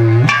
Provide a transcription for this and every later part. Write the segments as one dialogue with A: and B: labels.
A: Mm-hmm.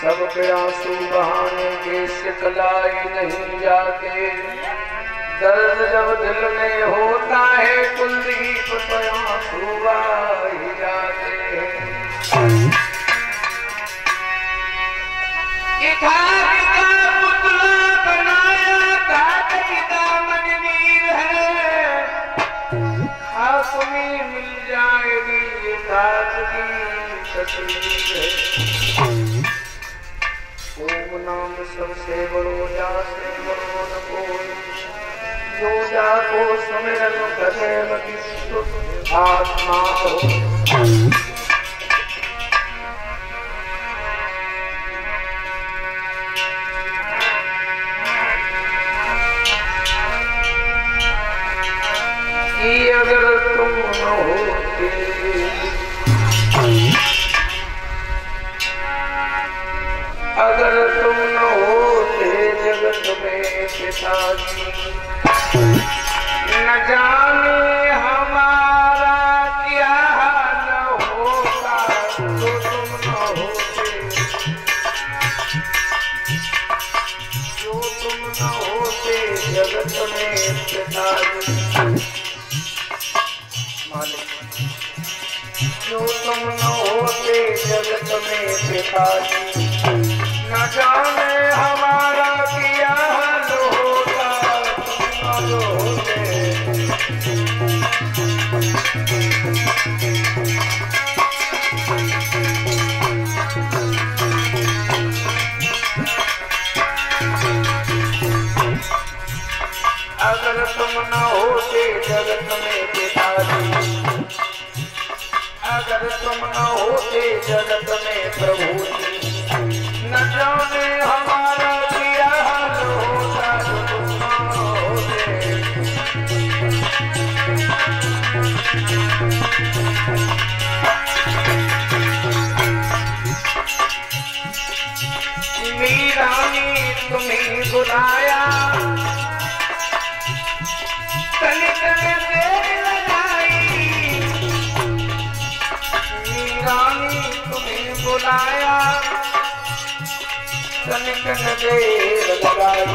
A: सब पे आँसू बहाने के सिकलाई नहीं जाते। दर्द जब दिल में होता है कुंदगी पर तो आँसू ही जाते हैं। में मिल जाएगी ये तस्वीर। ओम नाम सबसे बड़ो जा से बड़ो न कोई। जो जा को समरन करे आत्मा हो में पिताजी न जाने हमारा किया हल होता होते अगर तुम न होते जगत में पिताजी अगर तुम न होते जगत में प्रभु न जाने हमारा लाया। तनिकन देर लगाई।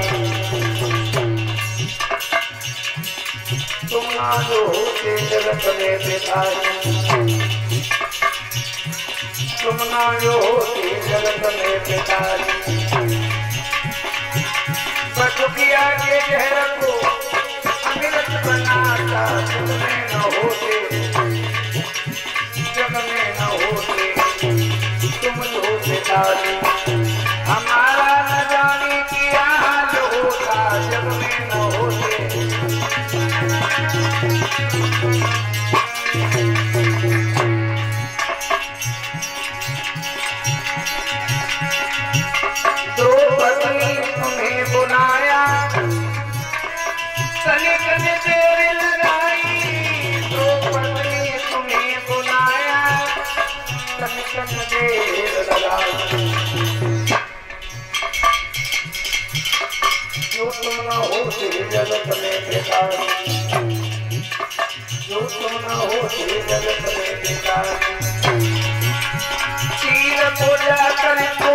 A: तुम ना जो के जगत में बिताई। तुम ना जो के जगत में बिताई। बटुकिया के जहर द्रौपदी तुम्हें बुलाया तने देर लगाई द्रौपदी तुम्हें बुलाया तने देर लगाई जो तुम न होते जगत में बेकार जो तुम न होते जगत में बेकार चीर पूजा कर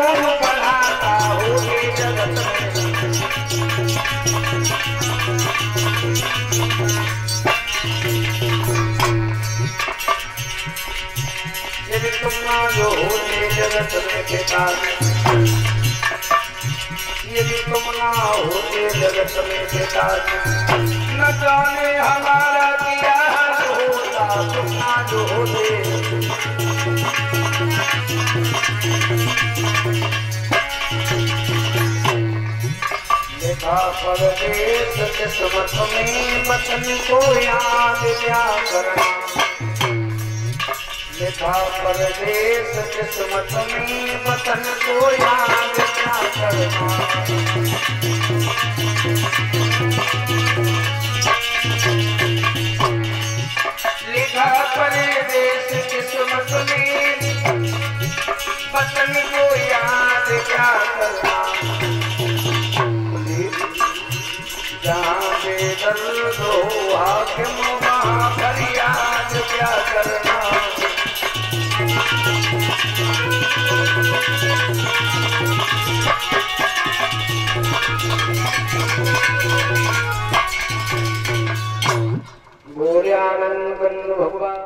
A: जगत यदि तुम ना होते जगत में बेकार न जाने हमारा क्या हाल होता तुम ना जो होते परदेश किस्मत में वतन को याद क्या करना लिखा परदेश किस्मत में वतन को याद क्या करना? लिखा परदेश किस्मत में वतन को याद क्या करना जहाँ बेदर्द हो हाकिम गोर्यानंद भगवान